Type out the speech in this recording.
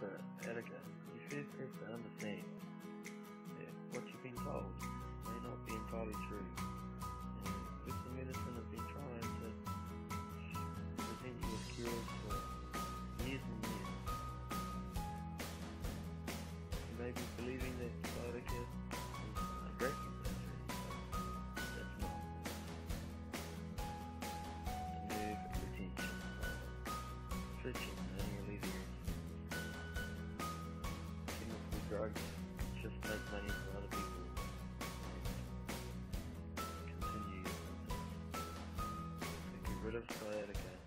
Mr. Edgar, you first have to understand that what you've been told may not be entirely true. And the medicine has been trying to present you with cures for years and years. You may be believing that sciatica is a great surgery, but that's not. The chemical just make money for other people. Continue. To get rid of sciatica